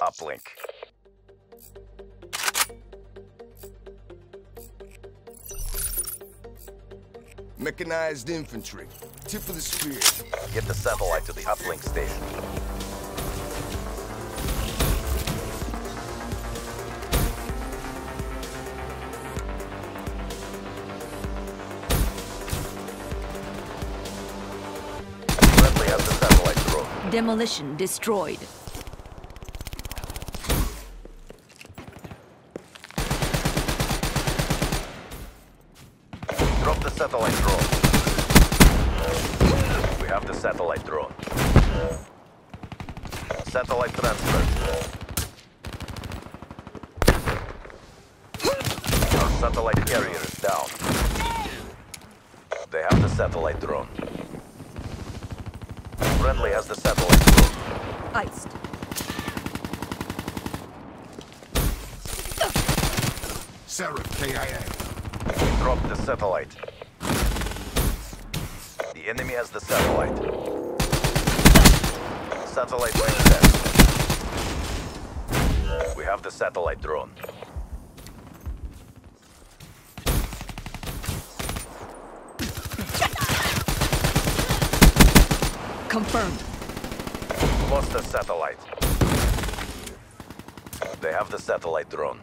Uplink. Mechanized infantry. Tip of the spear. Get the satellite to the uplink station. Friendly has the satellite drone. Demolition destroyed. Drop the satellite drone. We have the satellite drone. Satellite transferred. Our satellite carrier is down. They have the satellite drone. Friendly has the satellite drone. Iced. Seraph KIA. Drop the satellite. The enemy has the satellite. Satellite. We have the satellite drone. Confirmed. Lost the satellite. They have the satellite drone.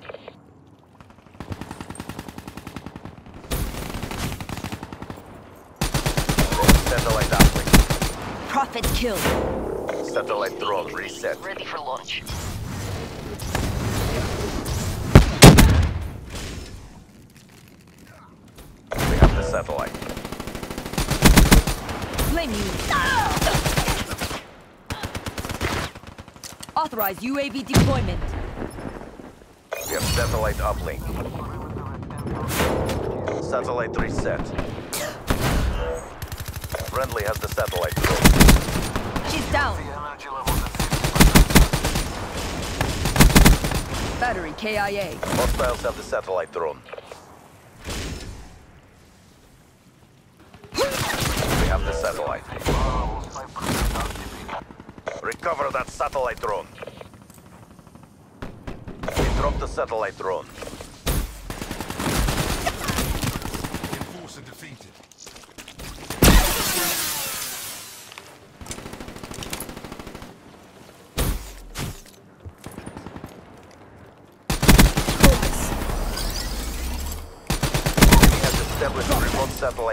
Satellite uplink. Prophet killed. Satellite drone reset. Ready for launch. We have the satellite. Flame unit. Authorize UAV deployment. We have satellite uplink. Satellite reset. Friendly has the satellite drone. She's down. Battery KIA. Hostiles have the satellite drone. We have the satellite. Recover that satellite drone. We dropped the satellite drone.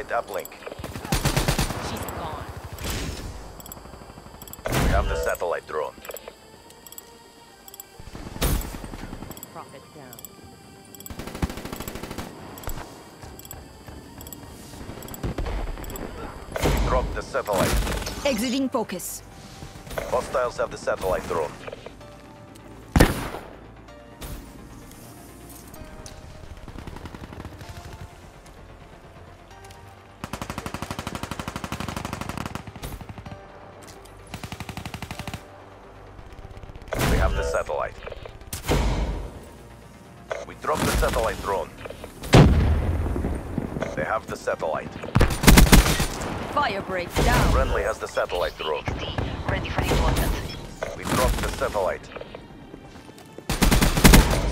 Satellite uplink. She's gone. We have the satellite drone. Prophet down. We dropped the satellite. Exiting focus. Hostiles have the satellite drone. The satellite. We dropped the satellite drone. They have the satellite. Firebreak down. Friendly has the satellite drone. Ready for deployment. We dropped the satellite.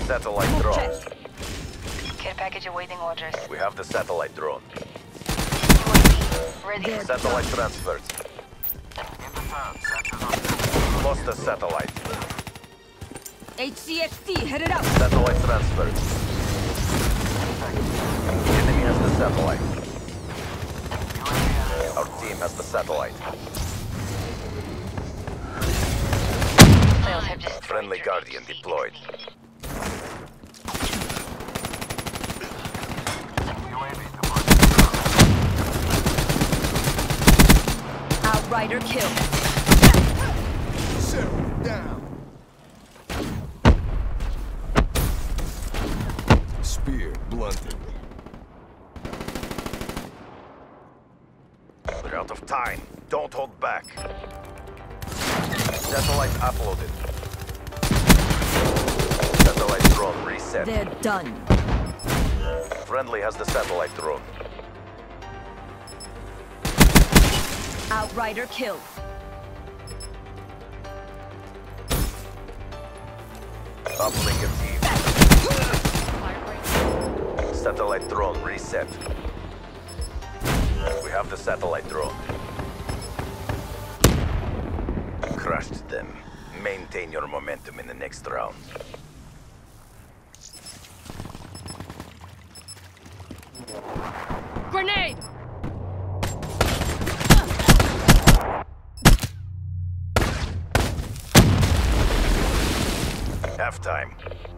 Satellite Move drone. Check. Care package awaiting orders. We have the satellite drone. UAV. Ready There. for Satellite transferred. Lost the satellite. HCXD headed out. Satellite transferred. Enemy has the satellite. Our team has the satellite. Friendly Guardian deployed. Outrider kill. Seraph down. Spear blunted. We're out of time. Don't hold back. Satellite uploaded. Satellite drone reset. They're done. Friendly has the satellite drone. Outrider killed. Uplink achieved. Satellite drone reset. We have the satellite drone. Crushed them. Maintain your momentum in the next round. Grenade! Halftime. Get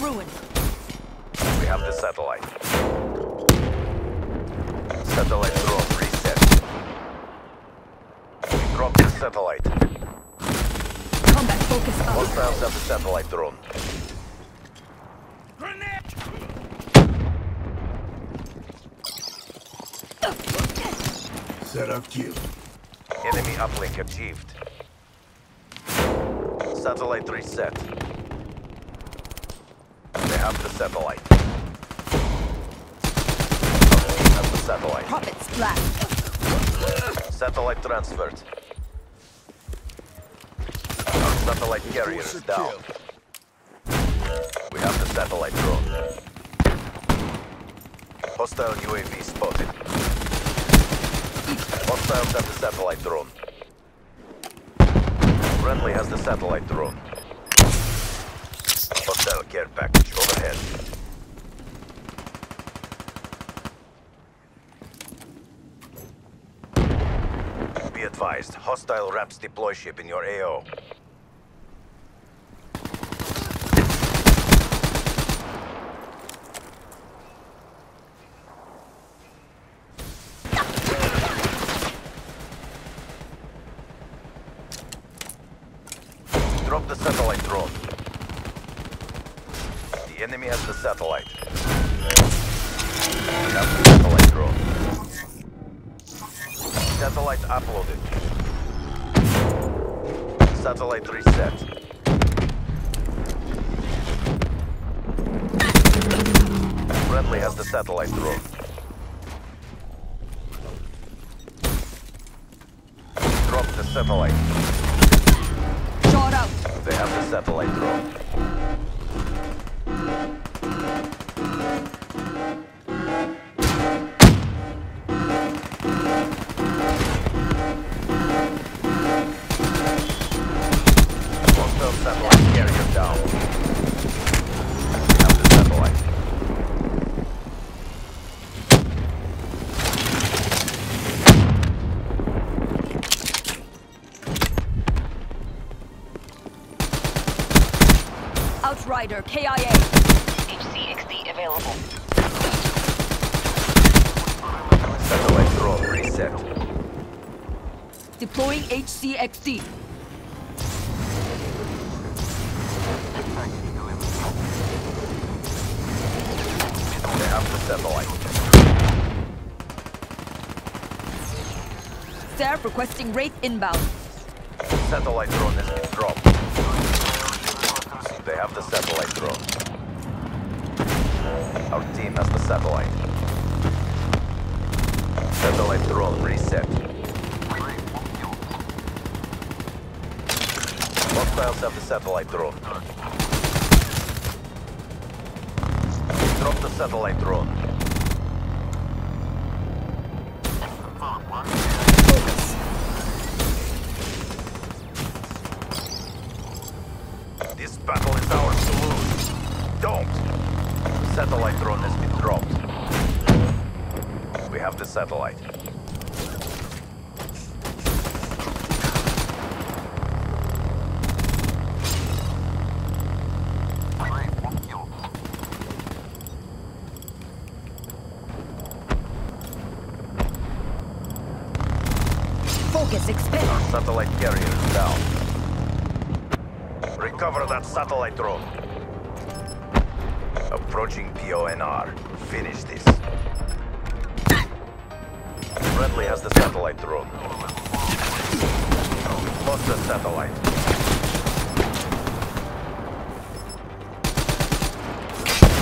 Scratch that ruin. We have the satellite. Satellite drone reset. We dropped the satellite. Combat focus up. Hostiles have the satellite drone. Set up kill. Enemy uplink achieved. Satellite reset. Have the satellite. Uplink has the satellite. Prophet splat. Satellite transferred. Our satellite carrier is down. We have the satellite drone. Hostile UAV spotted. Hostiles have the satellite drone. Friendly has the satellite drone. Hostile care package overhead. Be advised, hostile RAPS deploy ship in your AO. Drop the satellite drone. The enemy has the satellite. We have the satellite drone. Satellite uploaded. Satellite reset. Friendly has the satellite drone. Drop the satellite. Shot out. They have the satellite drone. Outrider, KIA. HCXD available. Satellite drone reset. Deploying HCXD. They have the satellite. Staff requesting rate inbound. Satellite drone has been dropped. They have the satellite drone. Our team has the satellite. Satellite drone reset. Hostiles have the satellite drone. Drop the satellite drone. battle is ours to lose. Don't! The satellite drone has been dropped. We have the satellite. Focus, expel! Our satellite carrier is down. Recover that satellite drone. Approaching PONR. Finish this. Friendly has the satellite drone. Lost the satellite.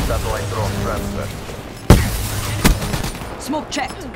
Satellite drone transferred. Smoke checked.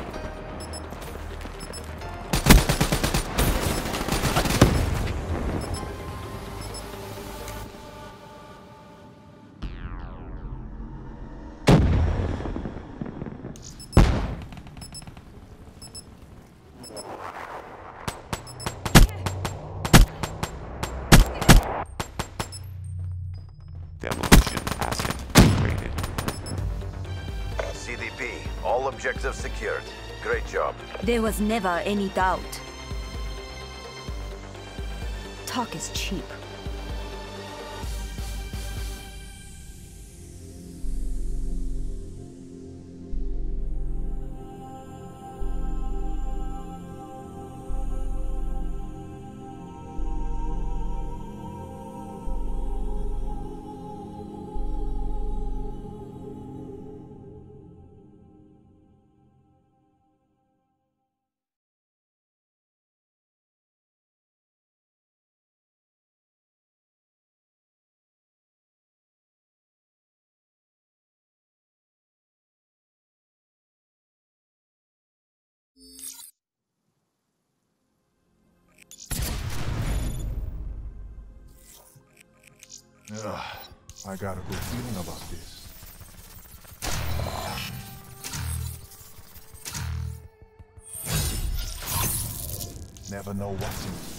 All objectives secured. Great job. There was never any doubt. Talk is cheap. Ugh, I got a good feeling about this. Never know what's in